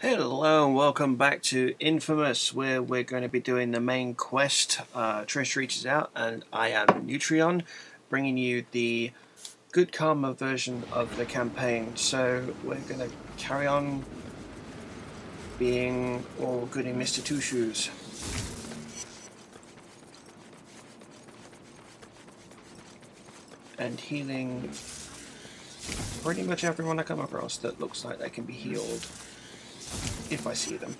Hello and welcome back to Infamous, where we're going to be doing the main quest. Uh, Trish reaches out, and I am Newtrion, bringing you the good karma version of the campaign. So we're going to carry on being all goody Mr. Two Shoes. And healing pretty much everyone I come across that looks like they can be healed if I see them.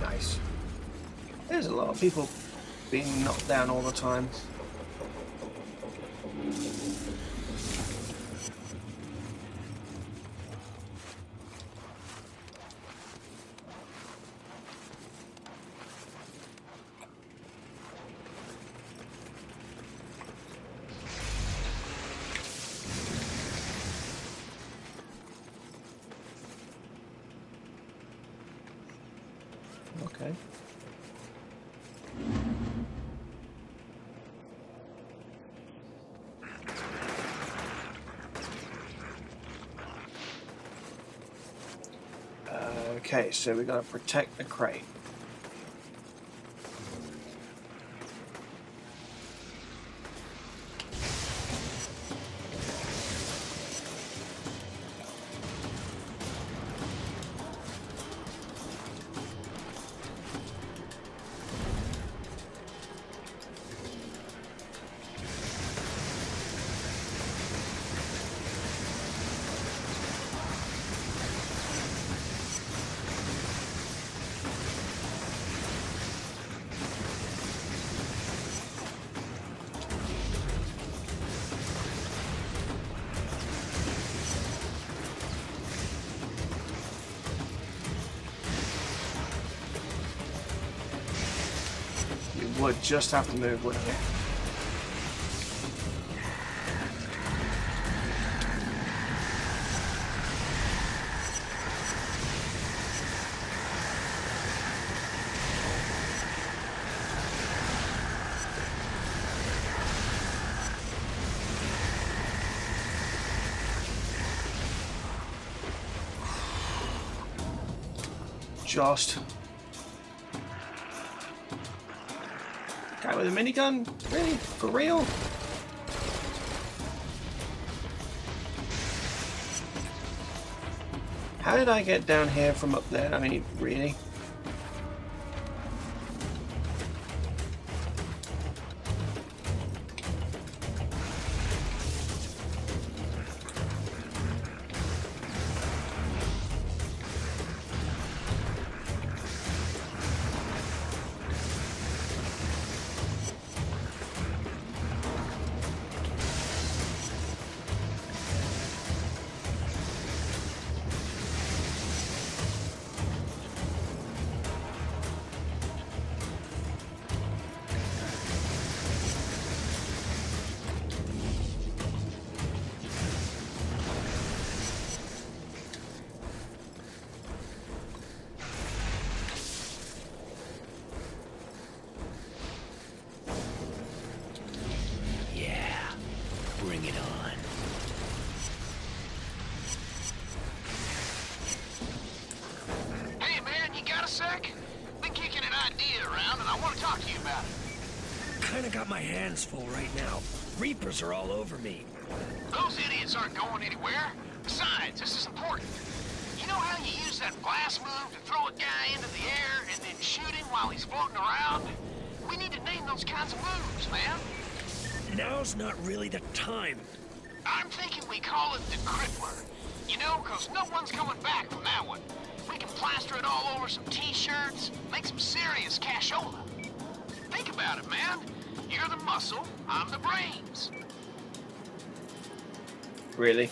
Nice. There's a lot of people being knocked down all the time. Okay. Okay, so we gotta protect the crate. Would just have to move, wouldn't you? Just with a minigun? Really? For real? How did I get down here from up there? I mean, really? Talk to you about it. Kinda got my hands full right now. Reapers are all over me. Those idiots aren't going anywhere. Besides, this is important. You know how you use that blast move to throw a guy into the air and then shoot him while he's floating around? We need to name those kinds of moves, man. Now's not really the time. I'm thinking we call it the Crippler. You know, cause no one's coming back from that one. We can plaster it all over some t-shirts, make some serious cashola. About it, man. You're the muscle, I'm the brains. Really?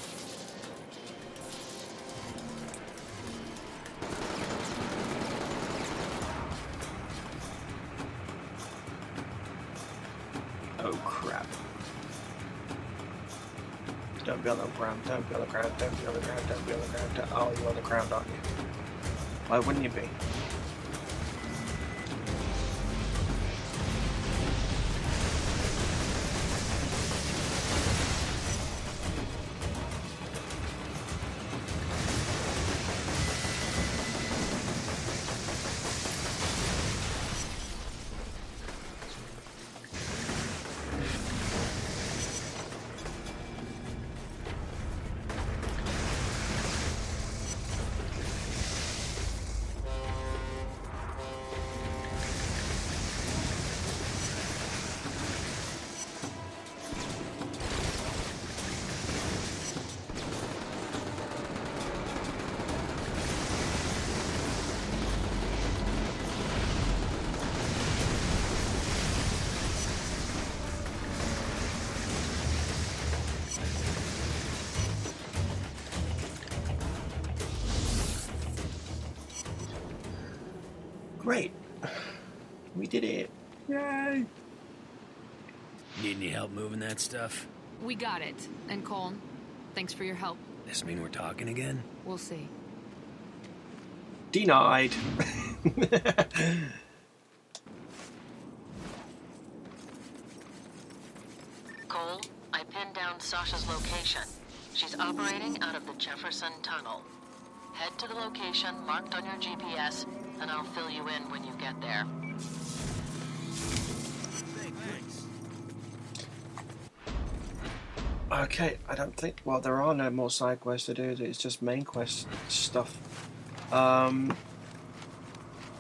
Oh crap. Don't be on the ground, don't be on the ground, don't be on the ground, don't be on the ground. Oh, you're on the ground, aren't you? Why wouldn't you be? We did it. Yay! Need any help moving that stuff? We got it. And Cole, thanks for your help. This mean we're talking again? We'll see. Denied. Cole, I pinned down Sasha's location. She's operating out of the Jefferson Tunnel. Head to the location marked on your GPS, and I'll fill you in when you get there. Okay, I don't think. Well, there are no more side quests to do. It's just main quest stuff. Um,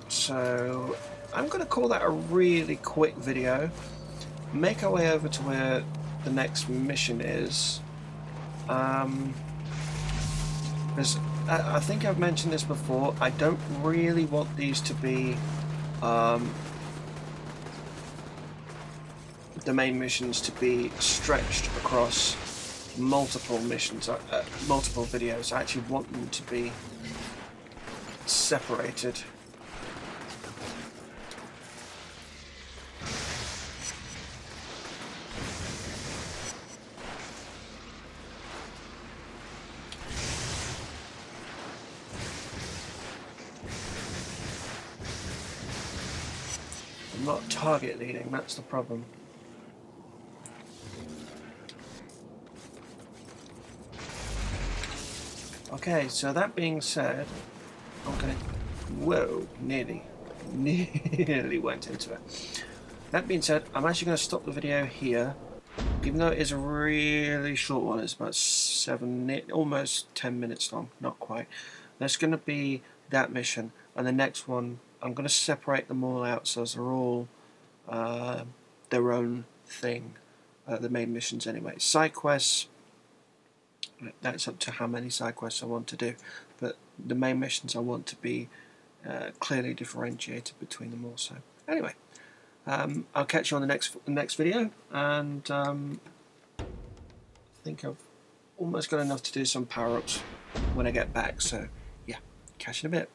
so I'm going to call that a really quick video. Make our way over to where the next mission is. Um, there's, I, think I've mentioned this before. I don't really want these to be um, the main missions to be stretched across multiple missions, uh, uh, multiple videos. I actually want them to be separated. Not target leading, that's the problem. Okay, so that being said, okay, whoa, nearly, nearly went into it. That being said, I'm actually going to stop the video here, even though it is a really short one. It's about seven, almost ten minutes long, not quite. That's going to be that mission, and the next one, I'm going to separate them all out so they're all uh, their own thing. Uh, the main missions, anyway. Side quests that's up to how many side quests I want to do but the main missions I want to be uh, clearly differentiated between them also anyway um, I'll catch you on the next next video and um, I think I've almost got enough to do some power-ups when I get back so yeah catch you in a bit